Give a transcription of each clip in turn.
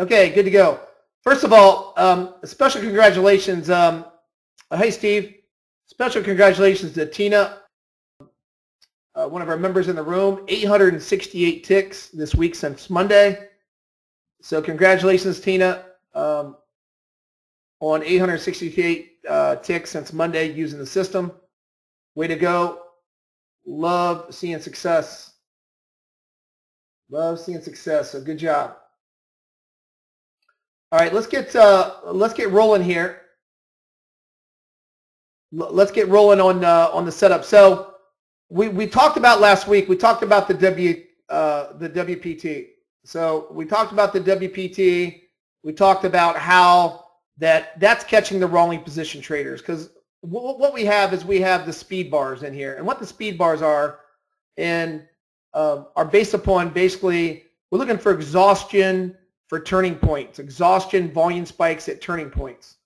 Okay, good to go. First of all, um, special congratulations. Um, uh, hey, Steve. Special congratulations to Tina, uh, one of our members in the room. 868 ticks this week since Monday. So congratulations, Tina, um, on 868 uh, ticks since Monday using the system. Way to go. Love seeing success. Love seeing success. So good job. All right, let's get uh, let's get rolling here. L let's get rolling on uh, on the setup. So we we talked about last week. We talked about the W uh, the WPT. So we talked about the WPT. We talked about how that that's catching the wrongly positioned traders because what we have is we have the speed bars in here, and what the speed bars are, and uh, are based upon basically we're looking for exhaustion for turning points, exhaustion volume spikes at turning points.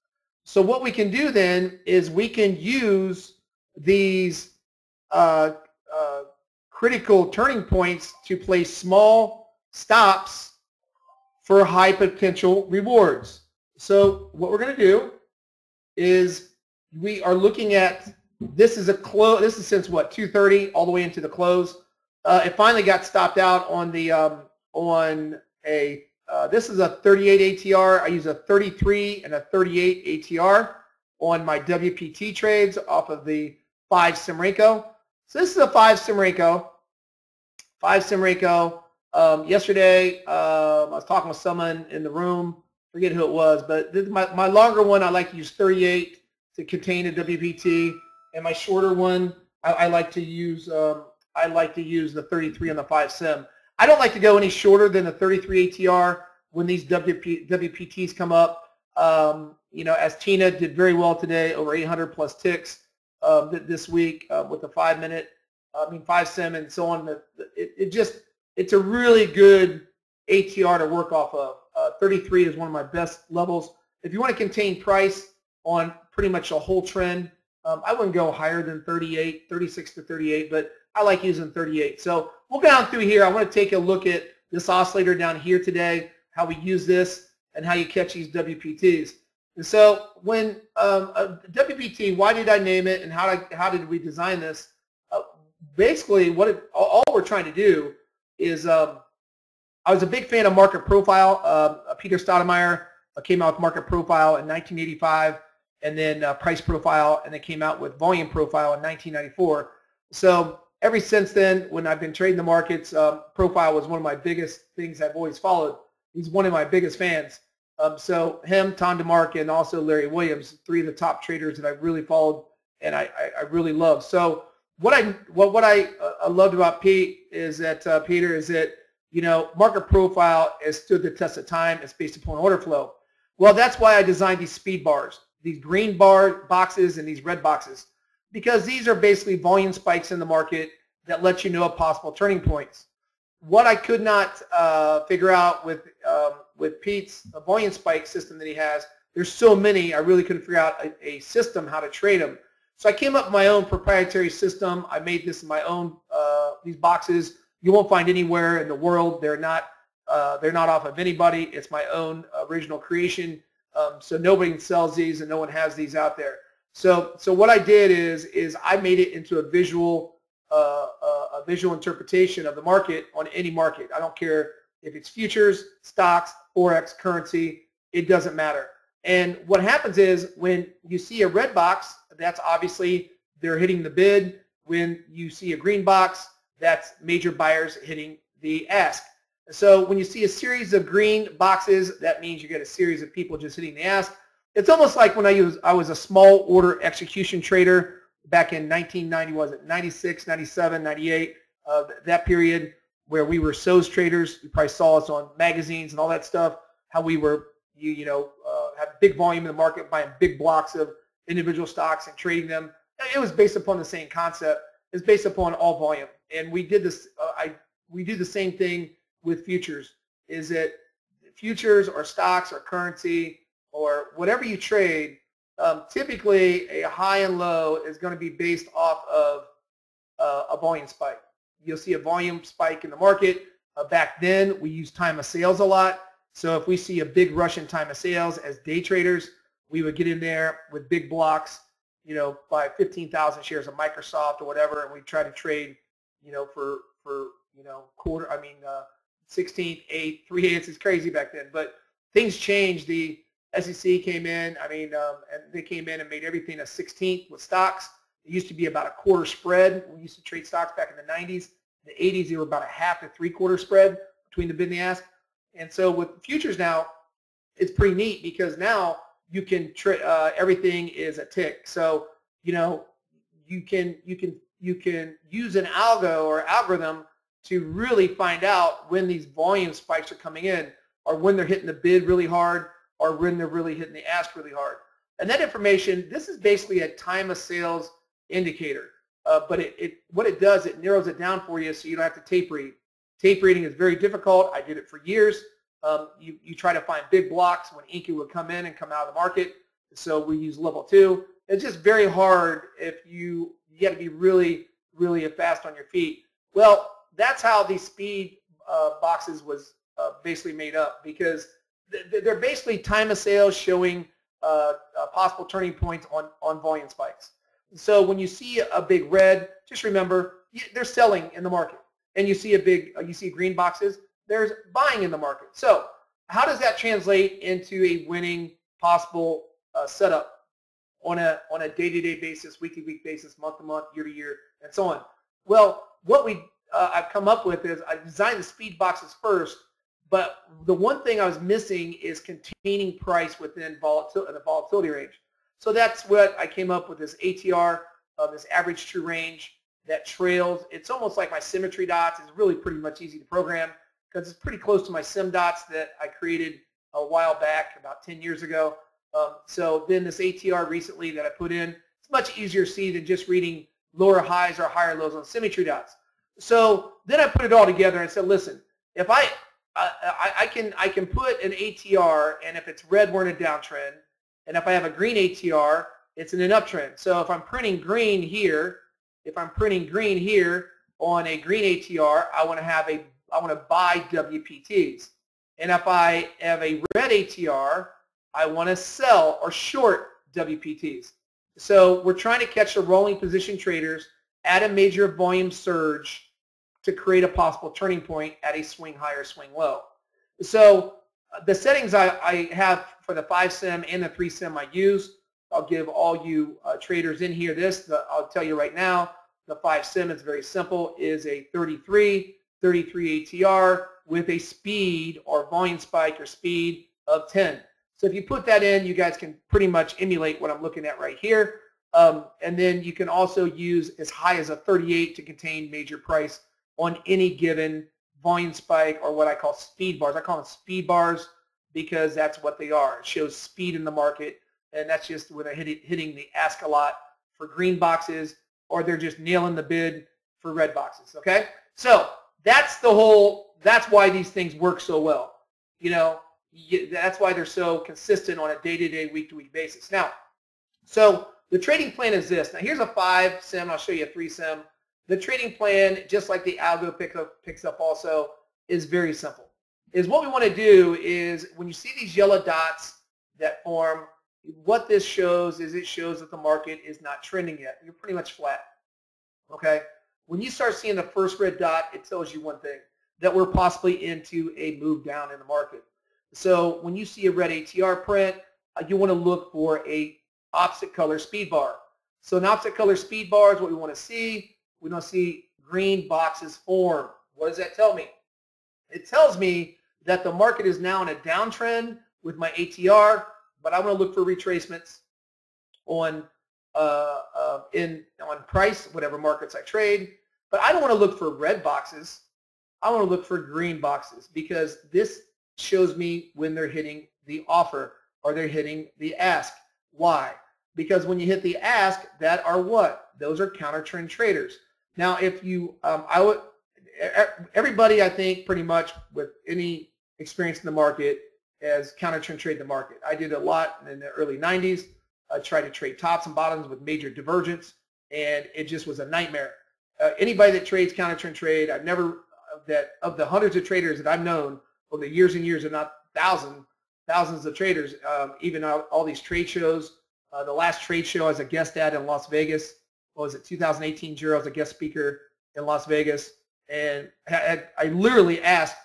So what we can do then is we can use these uh, uh, critical turning points to place small stops for high potential rewards. So what we're going to do is we are looking at this is a close. This is since what 2:30 all the way into the close. Uh, it finally got stopped out on the um, on a uh, this is a 38 ATR. I use a 33 and a 38 ATR on my WPT trades off of the 5 Sim Renko. So this is a 5 Sim Renko. 5 Sim Renko. Um, yesterday, uh, I was talking with someone in the room. forget who it was, but this my, my longer one, I like to use 38 to contain a WPT. And my shorter one, I, I like to use um, I like to use the 33 and the 5 Sim. I don't like to go any shorter than the 33 ATR when these WP, WPTs come up. Um, you know, as Tina did very well today, over 800 plus ticks uh, this week uh, with the five minute, I mean five sim and so on. It, it just it's a really good ATR to work off of. Uh, 33 is one of my best levels. If you want to contain price on pretty much a whole trend, um, I wouldn't go higher than 38, 36 to 38, but I like using 38. So we'll go down through here. I want to take a look at this oscillator down here today, how we use this, and how you catch these WPTs. And so when um, WPT, why did I name it, and how did, how did we design this? Uh, basically, what it, all, all, we're trying to do is um, I was a big fan of market profile. Uh, Peter Steidlmayer uh, came out with market profile in 1985, and then uh, price profile, and they came out with volume profile in 1994. So ever since then, when I've been trading the markets, um, profile was one of my biggest things I've always followed. He's one of my biggest fans. Um, so him, Tom DeMark, and also Larry Williams, three of the top traders that I've really followed and I, I, I really love. So what I what what I uh, loved about Pete is that uh, Peter is that you know market profile has stood the test of time. It's based upon order flow. Well, that's why I designed these speed bars, these green bar boxes and these red boxes because these are basically volume spikes in the market that let you know of possible turning points. What I could not uh, figure out with um, with Pete's volume spike system that he has, there's so many, I really couldn't figure out a, a, system how to trade them. So I came up with my own proprietary system. I made this in my own, uh, these boxes. You won't find anywhere in the world. They're not, uh, they're not off of anybody. It's my own original creation. Um, so nobody sells these and no one has these out there. So, so what I did is, is I made it into a visual, uh, uh, a visual interpretation of the market on any market. I don't care if it's futures, stocks, forex, currency. It doesn't matter. And what happens is when you see a red box, that's obviously they're hitting the bid. When you see a green box, that's major buyers hitting the ask. So when you see a series of green boxes, that means you get a series of people just hitting the ask it's almost like when I was I was a small order execution trader back in 1990 was it 96 97 98 uh, that period where we were SOS traders. You probably saw us on magazines and all that stuff how we were you you know uh, have big volume in the market buying big blocks of individual stocks and trading them. It was based upon the same concept. It's based upon all volume. And we did this uh, I we do the same thing with futures. Is that futures or stocks or currency or whatever you trade, um, typically a high and low is going to be based off of uh, a volume spike. You'll see a volume spike in the market. Uh, back then, we used time of sales a lot. So if we see a big rush in time of sales as day traders, we would get in there with big blocks, you know, buy 15,000 shares of Microsoft or whatever, and we try to trade, you know, for for you know quarter. I mean, uh, 16th, 8th, 3 eighths is crazy back then. But things changed. The SEC came in. I mean, um, and they came in and made everything a 16th with stocks. It used to be about a quarter spread. We used to trade stocks back in the 90s. In the 80s, they were about a half to three quarter spread between the bid and the ask. And so with futures now, it's pretty neat because now you can uh, everything is a tick. So you know you can you can you can use an algo or algorithm to really find out when these volume spikes are coming in or when they're hitting the bid really hard when they're really hitting the ask really hard. And that information, this is basically a time of sales indicator. Uh, but it, it, what it does, it narrows it down for you so you don't have to tape read. Tape reading is very difficult. I did it for years. Um, you, you try to find big blocks when Inky would come in and come out of the market. So we use level two. It's just very hard if you, you got to be really, really fast on your feet. Well, that's how these speed uh, boxes was uh, basically made up because they're basically time of sales showing uh, uh, possible turning points on, on volume spikes. So when you see a big red, just remember they're selling in the market. And you see a big, uh, you see green boxes, there's buying in the market. So how does that translate into a winning possible uh, setup on a on a day-to-day basis, week-to-week basis, month-to-month, year-to-year, and so on? Well, what we uh, I've come up with is I designed the speed boxes first, but the one thing I was missing is containing price within volatil the volatility range. So that's what I came up with this ATR, uh, this average true range that trails. It's almost like my symmetry dots. It's really pretty much easy to program because it's pretty close to my sim dots that I created a while back, about 10 years ago. Um, so then this ATR recently that I put in, it's much easier to see than just reading lower highs or higher lows on symmetry dots. So then I put it all together and said, listen, if I, I, I can I can put an ATR, and if it's red, we're in a downtrend, and if I have a green ATR, it's in an uptrend. So if I'm printing green here, if I'm printing green here on a green ATR, I want to have a I want to buy WPTs. And if I have a red ATR, I want to sell or short WPTs. So we're trying to catch the wrongly position traders at a major volume surge to create a possible turning point at a swing high or swing low. So uh, the settings I, I have for the 5 sim and the 3 sim I use, I'll give all you uh, traders in here this. The, I'll tell you right now, the 5 sim is very simple, is a 33, 33 ATR with a speed or volume spike or speed of 10. So if you put that in, you guys can pretty much emulate what I'm looking at right here. Um, and then you can also use as high as a 38 to contain major price on any given volume spike or what I call speed bars. I call them speed bars because that's what they are. It shows speed in the market, and that's just when they're hitting, hitting the ask a lot for green boxes or they're just nailing the bid for red boxes, okay? So that's the whole, that's why these things work so well. You know, that's why they're so consistent on a day-to-day, week-to-week basis. Now, so the trading plan is this. Now here's a five sim. I'll show you a three sim. The trading plan, just like the algo pick up, picks up also, is very simple. Is what we want to do is when you see these yellow dots that form, what this shows is it shows that the market is not trending yet. You're pretty much flat. Okay? When you start seeing the first red dot, it tells you one thing, that we're possibly into a move down in the market. So when you see a red ATR print, uh, you want to look for a opposite color speed bar. So an opposite color speed bar is what we want to see. We don't see green boxes form. What does that tell me? It tells me that the market is now in a downtrend with my ATR, but I want to look for retracements on uh, uh, in on price, whatever markets I trade. But I don't want to look for red boxes. I want to look for green boxes because this shows me when they're hitting the offer or they're hitting the ask. Why? because when you hit the ask, that are what? Those are counter trend traders. Now, if you, um, I would, everybody I think pretty much with any experience in the market has counter trend trade the market. I did a lot in the early 90s. I tried to trade tops and bottoms with major divergence, and it just was a nightmare. Uh, anybody that trades counter trend trade, I've never, that of the hundreds of traders that I've known over the years and years of not thousand, thousands of traders, um, even all, all, these trade shows. Uh, the last trade show I was a guest at in Las Vegas, what was it, 2018 Jiro, I was a guest speaker in Las Vegas. And I, I literally asked,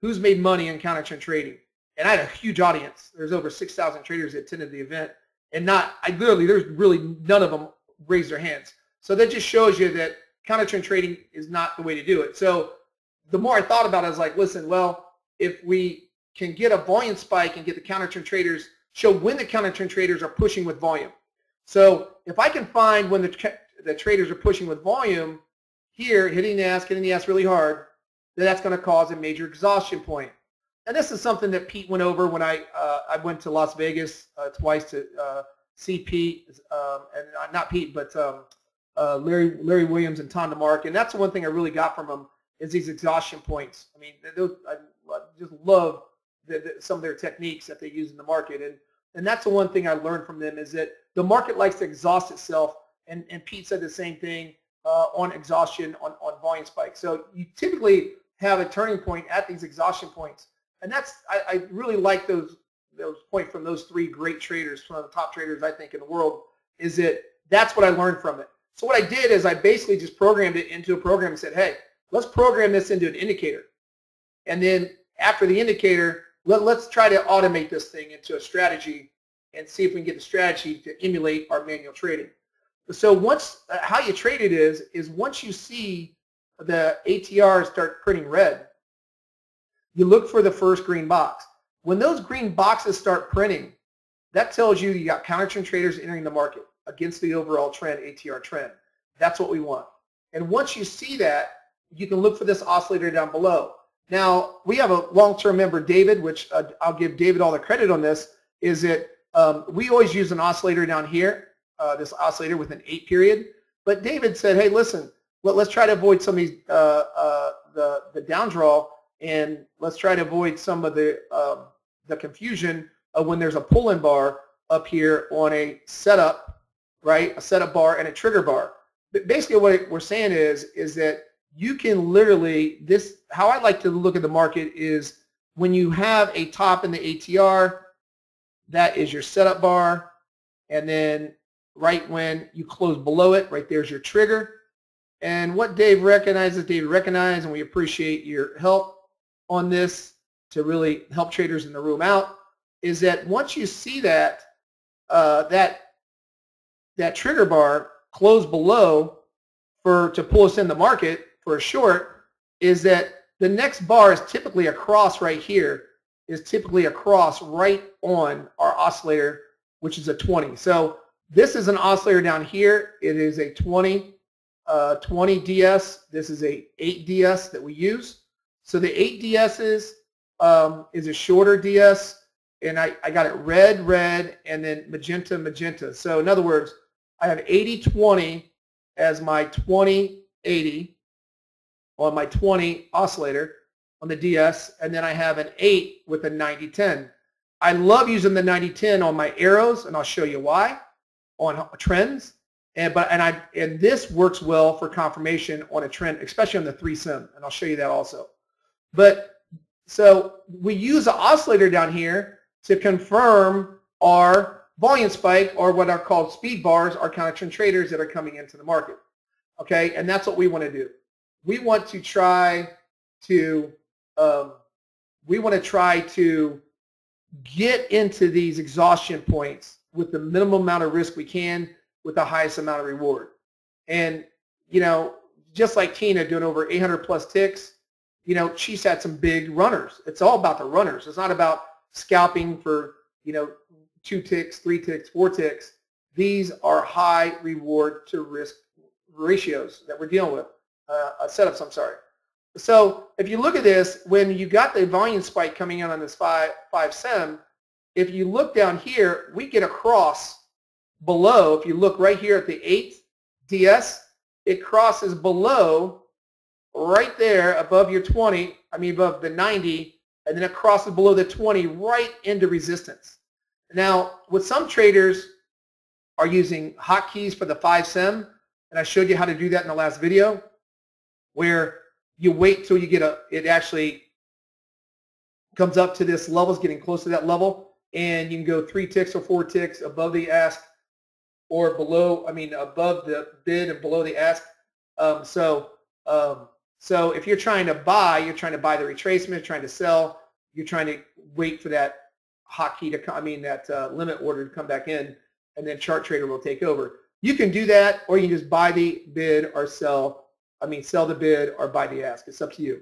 who's made money in counter trend trading? And I had a huge audience. There's over 6,000 traders that attended the event. And not, I literally, there's really none of them raised their hands. So that just shows you that counter trend trading is not the way to do it. So the more I thought about it, I was like, listen, well, if we can get a volume spike and get the counter trend traders, show when the counter trend traders are pushing with volume. So if I can find when the, the traders are pushing with volume here, hitting the ask, hitting the ask really hard, then that's going to cause a major exhaustion point. And this is something that Pete went over when I uh, I went to Las Vegas uh, twice to uh, see Pete um, and uh, not Pete, but um, uh, Larry Larry Williams and Tom DeMark. And that's the one thing I really got from them is these exhaustion points. I mean, those, I just love the, the, some of their techniques that they use in the market. And, and that's the one thing I learned from them is that the market likes to exhaust itself. And, and Pete said the same thing uh, on exhaustion on, on volume spikes. So you typically have a turning point at these exhaustion points. And that's, I, I really like those, those points from those three great traders, one of the top traders I think in the world, is that that's what I learned from it. So what I did is I basically just programmed it into a program and said, hey, let's program this into an indicator. And then after the indicator, let, us try to automate this thing into a strategy and see if we can get the strategy to emulate our manual trading. So once, uh, how you trade it is, is once you see the ATR start printing red, you look for the first green box. When those green boxes start printing, that tells you you got counter trend traders entering the market against the overall trend, ATR trend. That's what we want. And once you see that, you can look for this oscillator down below. Now, we have a long-term member, David, which uh, I'll give David all the credit on this, is that um, we always use an oscillator down here, uh, this oscillator with an eight period. But David said, hey, listen, let, us try to avoid some of these, uh, uh, the, the down draw, and let's try to avoid some of the, um, the confusion of when there's a pull-in bar up here on a setup, right, a setup bar and a trigger bar. But basically what we're saying is, is that you can literally, this, how I like to look at the market is when you have a top in the ATR, that is your setup bar. And then right when you close below it, right there's your trigger. And what Dave recognizes, Dave recognizes, and we appreciate your help on this to really help traders in the room out, is that once you see that, uh, that, that trigger bar close below for to pull us in the market, for a short is that the next bar is typically a cross right here, is typically a cross right on our oscillator, which is a 20. So this is an oscillator down here. It is a 20, uh, 20 DS. This is a 8 DS that we use. So the 8 DS's um, is a shorter DS, and I, I got it red, red, and then magenta, magenta. So in other words, I have 80-20 as my 20-80, on my 20 oscillator on the DS, and then I have an 8 with a 90-10. I love using the 90-10 on my arrows, and I'll show you why, on trends. And, but, and, I, and this works well for confirmation on a trend, especially on the 3 sim, and I'll show you that also. But so we use an oscillator down here to confirm our volume spike or what are called speed bars, our counter trend traders that are coming into the market. Okay, and that's what we want to do we want to try to um, we want to try to get into these exhaustion points with the minimum amount of risk we can with the highest amount of reward. And, you know, just like Tina doing over 800 plus ticks, you know, she's had some big runners. It's all about the runners. It's not about scalping for, you know, two ticks, three ticks, four ticks. These are high reward to risk ratios that we're dealing with uh, setups, I'm sorry. So if you look at this, when you got the volume spike coming in on this 5, 5 sem, if you look down here, we get a cross below. If you look right here at the 8 DS, it crosses below right there above your 20, I mean above the 90, and then it crosses below the 20 right into resistance. Now, with some traders are using hotkeys for the 5 sem, and I showed you how to do that in the last video where you wait till you get a, it actually comes up to this level, is getting close to that level, and you can go three ticks or four ticks above the ask or below, I mean, above the bid and below the ask. Um, so, um, so if you're trying to buy, you're trying to buy the retracement, trying to sell, you're trying to wait for that hotkey to come, I mean, that uh, limit order to come back in, and then chart trader will take over. You can do that, or you can just buy the bid or sell, I mean, sell the bid or buy the ask. It's up to you.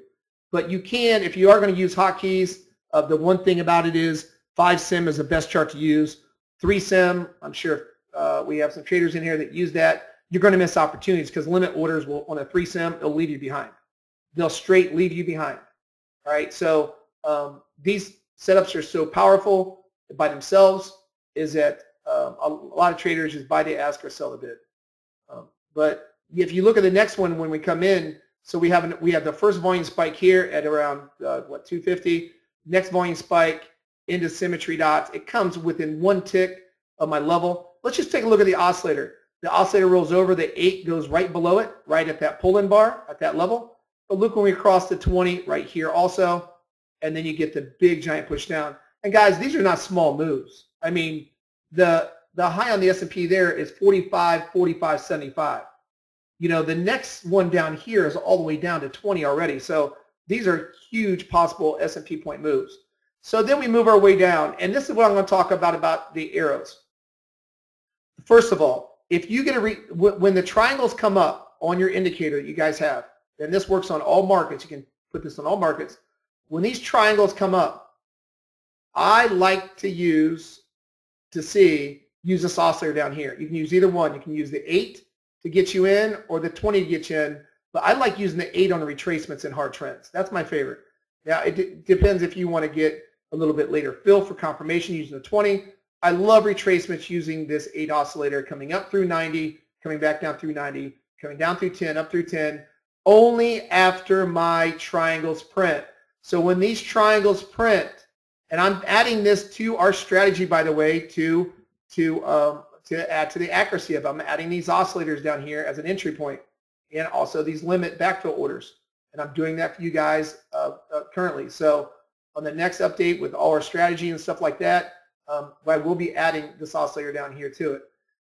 But you can, if you are going to use hotkeys, uh, the one thing about it is 5SIM is the best chart to use. 3SIM, I'm sure uh, we have some traders in here that use that. You're going to miss opportunities because limit orders will, on a 3SIM, they'll leave you behind. They'll straight leave you behind. All right, so um, these setups are so powerful by themselves is that um, a lot of traders just buy the ask or sell the bid. Um, but if you look at the next one when we come in, so we have an, we have the first volume spike here at around uh, what 250. Next volume spike into symmetry dots. It comes within one tick of my level. Let's just take a look at the oscillator. The oscillator rolls over. The 8 goes right below it, right at that pull-in bar at that level. But look when we cross the 20 right here also, and then you get the big giant push down. And guys, these are not small moves. I mean, the the high on the S&P there is 45, 45, 75. You know, the next one down here is all the way down to 20 already. So these are huge possible S&P point moves. So then we move our way down, and this is what I'm going to talk about about the arrows. First of all, if you get a re when the triangles come up on your indicator that you guys have, and this works on all markets, you can put this on all markets. When these triangles come up, I like to use to see use this oscillator down here. You can use either one. You can use the 8 to get you in or the 20 to get you in. But I like using the 8 on the retracements and hard trends. That's my favorite. Now, it depends if you want to get a little bit later fill for confirmation using the 20. I love retracements using this 8 oscillator coming up through 90, coming back down through 90, coming down through 10, up through 10, only after my triangles print. So when these triangles print, and I'm adding this to our strategy, by the way, to to um, to add to the accuracy of. I'm adding these oscillators down here as an entry point, and also these limit backfill orders. And I'm doing that for you guys uh, uh, currently. So on the next update with all our strategy and stuff like that, um, I will be adding this oscillator down here to it.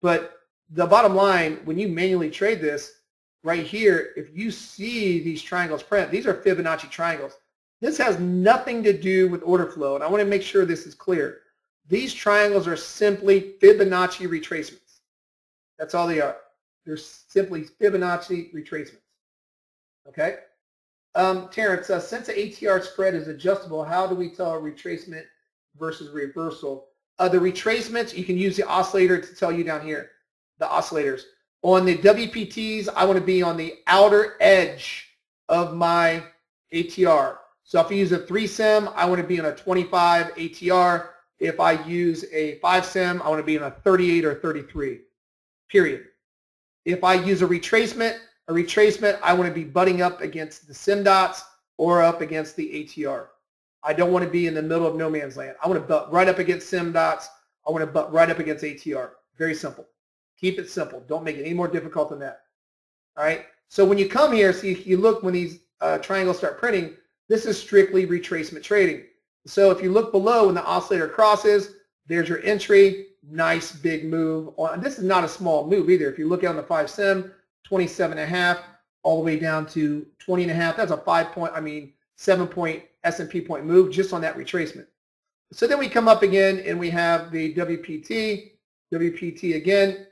But the bottom line, when you manually trade this, right here, if you see these triangles print, these are Fibonacci triangles. This has nothing to do with order flow, and I want to make sure this is clear. These triangles are simply Fibonacci retracements. That's all they are. They're simply Fibonacci retracements. Okay? Um, Terrence, uh, since the ATR spread is adjustable, how do we tell retracement versus reversal? Uh, the retracements, you can use the oscillator to tell you down here, the oscillators. On the WPTs, I want to be on the outer edge of my ATR. So if I use a 3SIM, I want to be on a 25 ATR. If I use a 5SIM, I want to be on a 38 or 33, period. If I use a retracement, a retracement, I want to be butting up against the SIM dots or up against the ATR. I don't want to be in the middle of no man's land. I want to butt right up against SIM dots. I want to butt right up against ATR. Very simple. Keep it simple. Don't make it any more difficult than that. All right. So when you come here, see, you look when these uh, triangles start printing, this is strictly retracement trading. So if you look below when the oscillator crosses, there's your entry. Nice big move. On This is not a small move either. If you look on the 5 sim, 27 and a half all the way down to 20 and a half. That's a five point, I mean, seven point S&P point move just on that retracement. So then we come up again and we have the WPT, WPT again.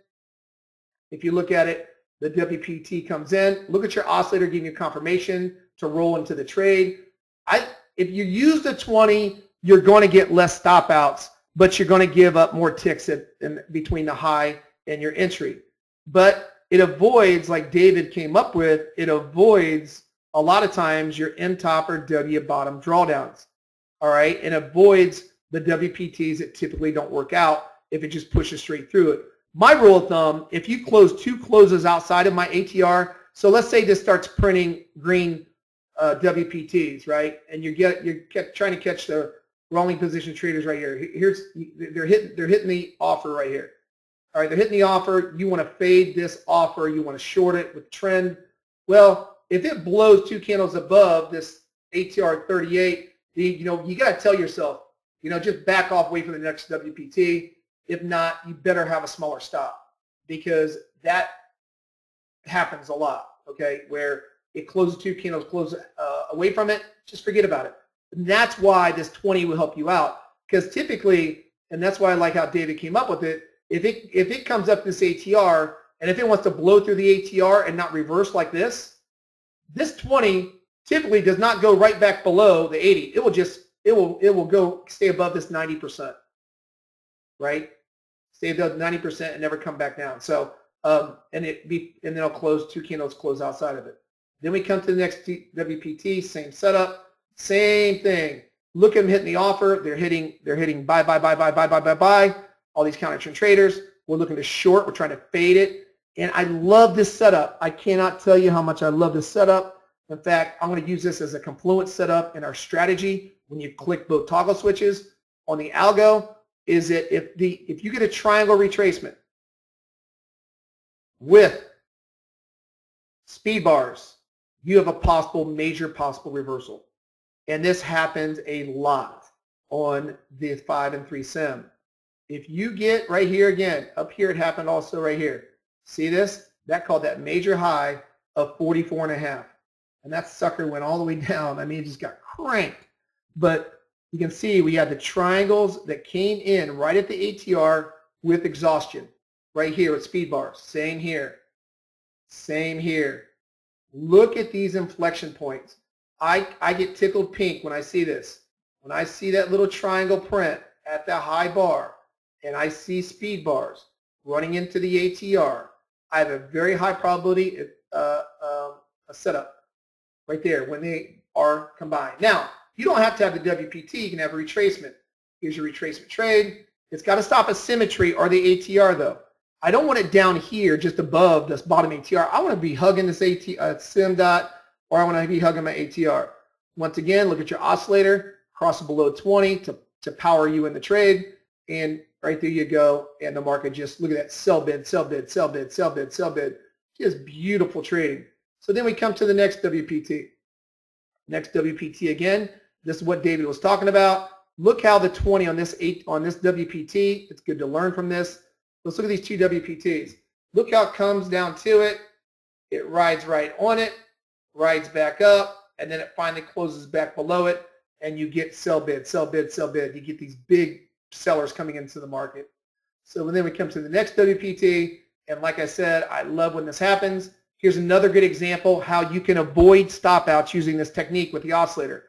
If you look at it, the WPT comes in. Look at your oscillator giving you confirmation to roll into the trade. I, if you use the 20, you're going to get less stop outs, but you're going to give up more ticks in, in between the high and your entry. But it avoids, like David came up with, it avoids a lot of times your M top or W bottom drawdowns. All right, and avoids the WPTs that typically don't work out if it just pushes straight through it. My rule of thumb, if you close two closes outside of my ATR, so let's say this starts printing green uh, WPTs, right? And you get you're trying to catch the wrongly position traders right here. Here's they're hitting they're hitting the offer right here. All right, they're hitting the offer. You want to fade this offer. You want to short it with trend. Well, if it blows two candles above this ATR 38, The, you know, you got to tell yourself, you know, just back off, wait for the next WPT. If not, you better have a smaller stop because that happens a lot, okay, where it closes two candles close uh, away from it, just forget about it. And that's why this 20 will help you out because typically, and that's why I like how David came up with it, if it, if it comes up this ATR and if it wants to blow through the ATR and not reverse like this, this 20 typically does not go right back below the 80. It will just, it will, it will go stay above this 90%, right? Stay above 90% and never come back down. So, um, and it be, and then it'll close, two candles close outside of it. Then we come to the next WPT, same setup, same thing. Look at them hitting the offer. They're hitting, they're hitting buy, buy, buy, buy, buy, buy, buy, buy. All these counter trend traders. We're looking to short. We're trying to fade it. And I love this setup. I cannot tell you how much I love this setup. In fact, I'm going to use this as a confluent setup in our strategy when you click both toggle switches on the algo is that if the if you get a triangle retracement with speed bars, you have a possible major possible reversal. And this happens a lot on the 5 and 3 sim. If you get right here again, up here it happened also right here. See this? That called that major high of 44 and a half. And that sucker went all the way down. I mean, it just got cranked. But you can see we had the triangles that came in right at the ATR with exhaustion. Right here with speed bars. Same here. Same here. Look at these inflection points. I, I get tickled pink when I see this. When I see that little triangle print at the high bar and I see speed bars running into the ATR, I have a very high probability uh, uh, a setup right there when they are combined. Now, you don't have to have the WPT. You can have a retracement. Here's your retracement trade. It's got to stop a symmetry or the ATR, though. I don't want it down here just above this bottom ATR. I want to be hugging this AT, uh, sim dot or I want to be hugging my ATR. Once again, look at your oscillator, cross below 20 to, to power you in the trade. And right there you go. And the market just, look at that, sell bid, sell bid, sell bid, sell bid, sell bid. Just beautiful trading. So then we come to the next WPT. Next WPT again. This is what David was talking about. Look how the 20 on this eight on this WPT. It's good to learn from this. Let's look at these two WPTs. Look how it comes down to it. It rides right on it, rides back up, and then it finally closes back below it, and you get sell bid, sell bid, sell bid. You get these big sellers coming into the market. So then we come to the next WPT, and like I said, I love when this happens. Here's another good example how you can avoid stop outs using this technique with the oscillator.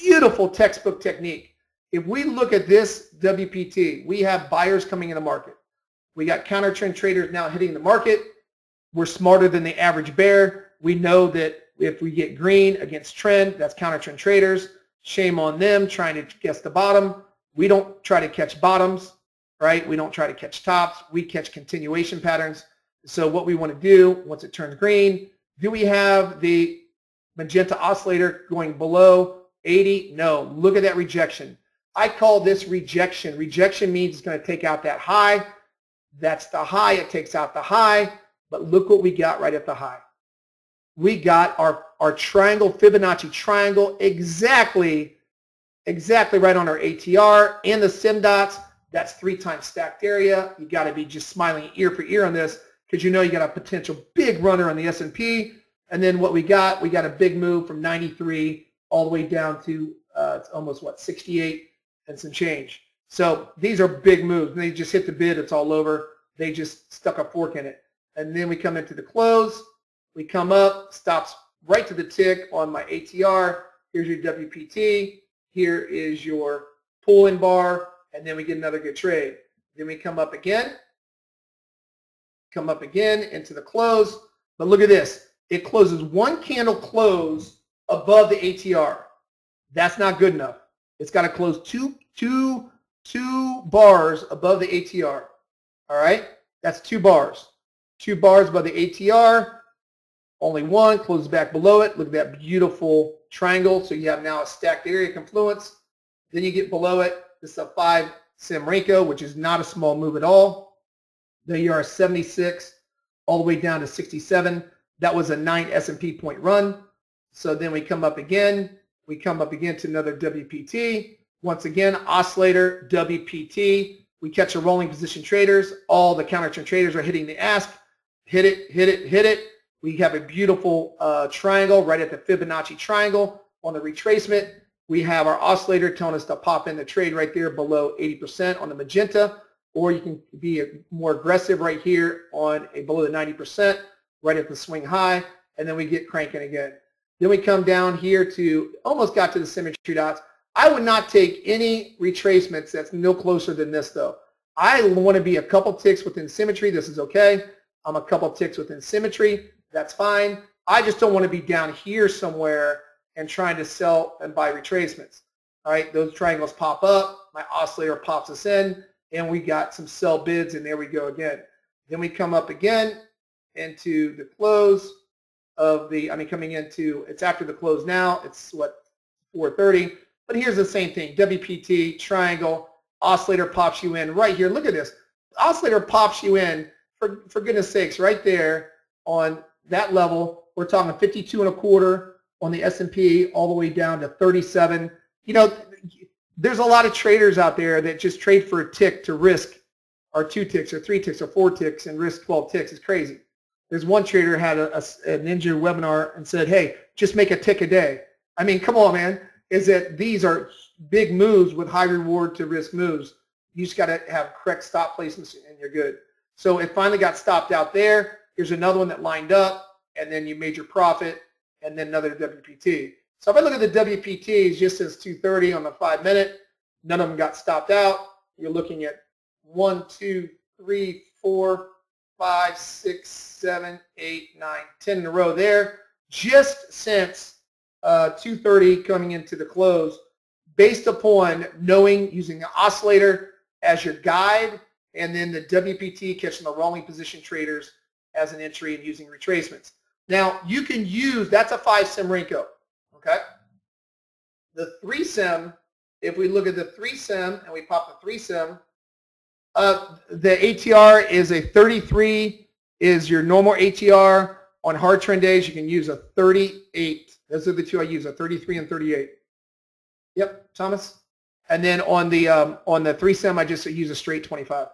Beautiful textbook technique. If we look at this WPT, we have buyers coming in the market. We got counter trend traders now hitting the market. We're smarter than the average bear. We know that if we get green against trend, that's counter trend traders. Shame on them trying to guess the bottom. We don't try to catch bottoms, right? We don't try to catch tops. We catch continuation patterns. So what we want to do once it turns green, do we have the magenta oscillator going below 80? No. Look at that rejection. I call this rejection. Rejection means it's going to take out that high. That's the high. It takes out the high. But look what we got right at the high. We got our, our triangle, Fibonacci triangle, exactly, exactly right on our ATR and the sim dots. That's three times stacked area. You got to be just smiling ear for ear on this because you know you got a potential big runner on the S&P. And then what we got, we got a big move from 93 all the way down to uh, it's almost, what, 68 and some change. So these are big moves. They just hit the bid. It's all over. They just stuck a fork in it. And then we come into the close. We come up, stops right to the tick on my ATR. Here's your WPT. Here is your pull-in bar. And then we get another good trade. Then we come up again. Come up again into the close. But look at this. It closes one candle close above the ATR. That's not good enough. It's got to close two, two two bars above the ATR. All right, that's two bars. Two bars above the ATR, only one, closes back below it. Look at that beautiful triangle. So you have now a stacked area confluence. Then you get below it, this is a 5 Sim Renko, which is not a small move at all. There you are 76 all the way down to 67. That was a 9 S&P point run. So then we come up again. We come up again to another WPT. Once again, oscillator, WPT. We catch a wrongly position traders. All the counter trend traders are hitting the ask. Hit it, hit it, hit it. We have a beautiful uh, triangle right at the Fibonacci triangle on the retracement. We have our oscillator telling us to pop in the trade right there below 80% on the magenta, or you can be more aggressive right here on a below the 90% right at the swing high, and then we get cranking again. Then we come down here to, almost got to the symmetry dots. I would not take any retracements that's no closer than this though. I want to be a couple ticks within symmetry. This is okay. I'm a couple ticks within symmetry. That's fine. I just don't want to be down here somewhere and trying to sell and buy retracements. All right, those triangles pop up. My oscillator pops us in, and we got some sell bids, and there we go again. Then we come up again into the close of the, I mean, coming into, it's after the close now. It's what, 430. But here's the same thing. WPT, triangle, oscillator pops you in right here. Look at this. Oscillator pops you in, for, for goodness sakes, right there on that level. We're talking 52 and a quarter on the S&P all the way down to 37. You know, there's a lot of traders out there that just trade for a tick to risk or two ticks or three ticks or four ticks and risk 12 ticks. It's crazy. There's one trader had a, a, a ninja webinar and said, hey, just make a tick a day. I mean, come on, man. Is that these are big moves with high reward to risk moves. You just got to have correct stop placements and you're good. So it finally got stopped out there. Here's another one that lined up and then you made your profit and then another WPT. So if I look at the WPTs just since 230 on the five minute, none of them got stopped out. You're looking at one, two, three, four, five, six, seven, eight, nine, ten in a row there just since uh, 230 coming into the close based upon knowing using the oscillator as your guide and then the WPT catching the wrongly position traders as an entry and using retracements. Now you can use, that's a 5 sim Renko, okay? The 3 sim, if we look at the 3 sim and we pop the 3 sim, uh, the ATR is a 33 is your normal ATR. On hard trend days, you can use a 38. Those are the two I use, a 33 and 38. Yep, Thomas. And then on the um, on the three sim, I just use a straight 25.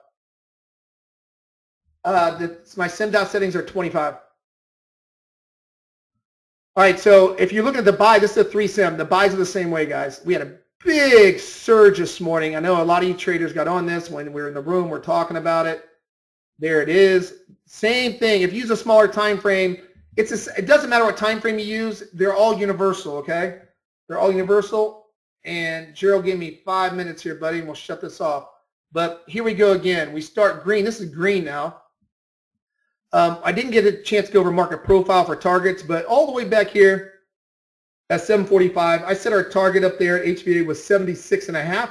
Uh, my sim dot settings are 25. All right, so if you look at the buy, this is a three sim. The buys are the same way, guys. We had a big surge this morning. I know a lot of you traders got on this when we are in the room. We're talking about it. There it is. Same thing. If you use a smaller time frame, it's a, it doesn't matter what time frame you use. They're all universal, okay? They're all universal. And Gerald gave me five minutes here, buddy, and we'll shut this off. But here we go again. We start green. This is green now. Um, I didn't get a chance to go over market profile for targets, but all the way back here at 745, I set our target up there at was 76 and a half.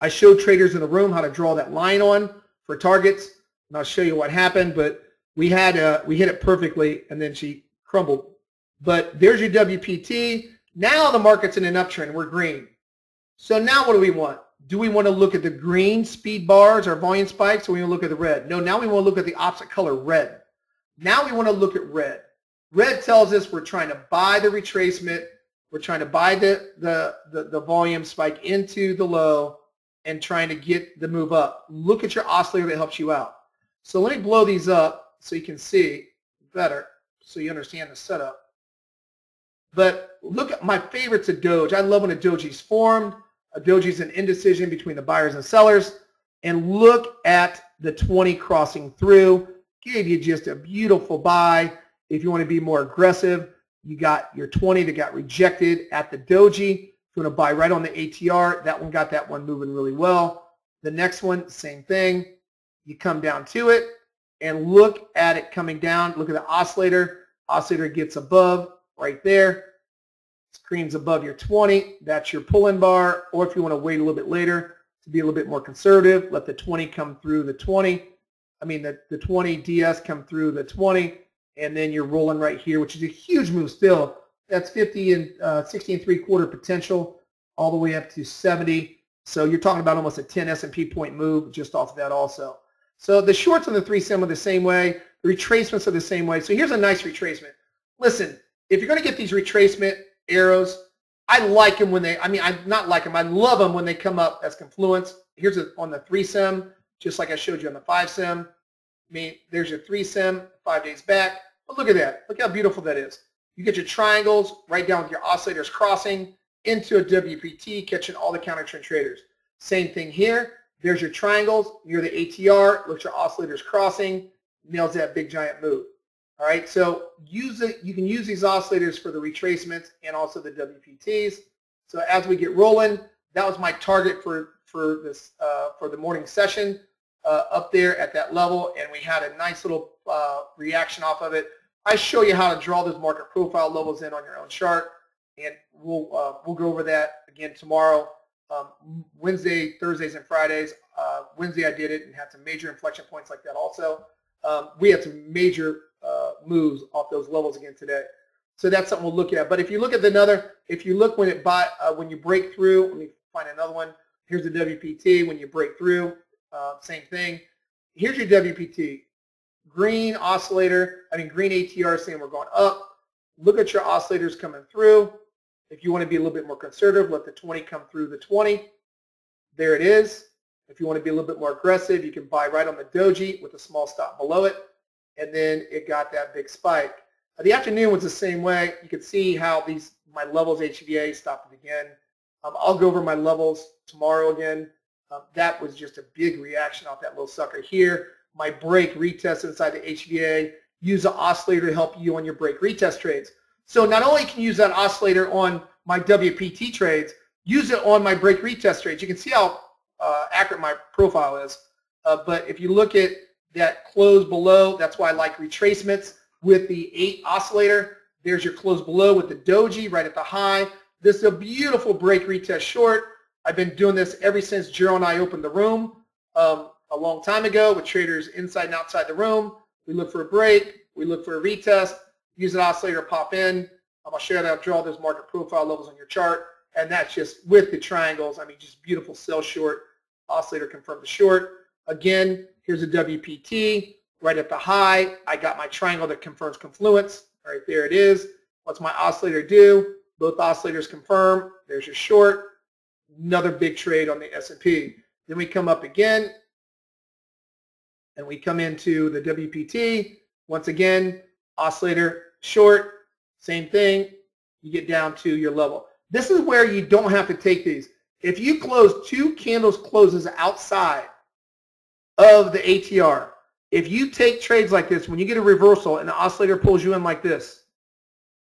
I showed traders in the room how to draw that line on for targets, and I'll show you what happened, but we had a, we hit it perfectly, and then she crumbled. But there's your WPT. Now the market's in an uptrend. We're green. So now what do we want? Do we want to look at the green speed bars or volume spikes or we want to look at the red? No, now we want to look at the opposite color, red. Now we want to look at red. Red tells us we're trying to buy the retracement. We're trying to buy the, the, the, the volume spike into the low and trying to get the move up. Look at your oscillator that helps you out. So let me blow these up so you can see better so you understand the setup. But look at my favorites of Doji. I love when a Doji's formed. A Doji's an indecision between the buyers and sellers. And look at the 20 crossing through. Gave you just a beautiful buy. If you want to be more aggressive, you got your 20 that got rejected at the Doji. If you want to buy right on the ATR, that one got that one moving really well. The next one, same thing. You come down to it and look at it coming down. Look at the oscillator. Oscillator gets above right there. Screens above your 20. That's your pull-in bar. Or if you want to wait a little bit later to be a little bit more conservative, let the 20 come through the 20. I mean, the, the 20 DS come through the 20. And then you're rolling right here, which is a huge move still. That's 50 and uh, 60 and three quarter potential all the way up to 70. So you're talking about almost a 10 S&P point move just off of that also. So the shorts on the three sim are the same way. The retracements are the same way. So here's a nice retracement. Listen, if you're going to get these retracement arrows, I like them when they, I mean, I not like them. I love them when they come up as confluence. Here's a, on the three sim, just like I showed you on the five sim. I mean, there's your three sim, five days back. But look at that. Look how beautiful that is. You get your triangles right down with your oscillators crossing into a WPT, catching all the counter trend traders. Same thing here. There's your triangles near the ATR. Look your oscillators crossing. Nails that big giant move. All right, so use it. You can use these oscillators for the retracements and also the WPTs. So as we get rolling, that was my target for for this uh, for the morning session uh, up there at that level, and we had a nice little uh, reaction off of it. I show you how to draw those market profile levels in on your own chart, and we'll uh, we'll go over that again tomorrow. Um, Wednesday, Thursdays, and Fridays. Uh, Wednesday I did it and had some major inflection points like that also. Um, we had some major moves off those levels again today. So that's something we'll look at. But if you look at another, if you look when it buy, uh, when you break through, let me find another one. Here's the WPT. When you break through, uh, same thing. Here's your WPT. Green oscillator, I mean green ATR saying we're going up. Look at your oscillators coming through. If you want to be a little bit more conservative, let the 20 come through the 20. There it is. If you want to be a little bit more aggressive, you can buy right on the doji with a small stop below it. And then it got that big spike. Uh, the afternoon was the same way. You can see how these my levels HVA stopped again. Um, I'll go over my levels tomorrow again. Um, that was just a big reaction off that little sucker here. My break retest inside the HVA. Use the oscillator to help you on your break retest trades. So not only can you use that oscillator on my WPT trades, use it on my break retest trades. You can see how uh, accurate my profile is. Uh, but if you look at that close below, that's why I like retracements with the 8 oscillator. There's your close below with the doji right at the high. This is a beautiful break retest short. I've been doing this ever since Gerald and I opened the room um, a long time ago with traders inside and outside the room. We look for a break. We look for a retest. Use an oscillator to pop in. I'm going to show you how to draw those market profile levels on your chart. And that's just with the triangles. I mean, just beautiful sell short. Oscillator confirmed the short. Again, here's a WPT right at the high. I got my triangle that confirms confluence. All right, there it is. What's my oscillator do? Both oscillators confirm. There's your short. Another big trade on the S&P. Then we come up again, and we come into the WPT. Once again, oscillator short, same thing. You get down to your level. This is where you don't have to take these. If you close two candles closes outside of the ATR, if you take trades like this, when you get a reversal and the oscillator pulls you in like this,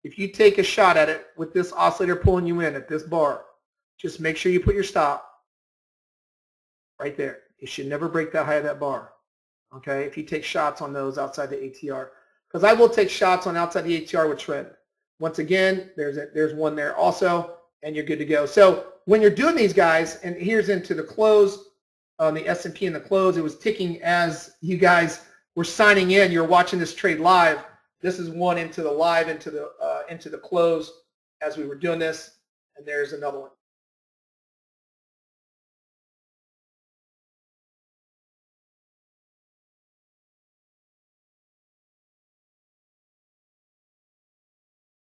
if you take a shot at it with this oscillator pulling you in at this bar, just make sure you put your stop right there. It should never break that high of that bar. Okay, if you take shots on those outside the ATR. Because I will take shots on outside the ATR with trend. Once again, there's a, there's one there also, and you're good to go. So when you're doing these guys, and here's into the close, on the S&P and the close, it was ticking as you guys were signing in. You're watching this trade live. This is one into the live, into the uh, into the close as we were doing this, and there's another one.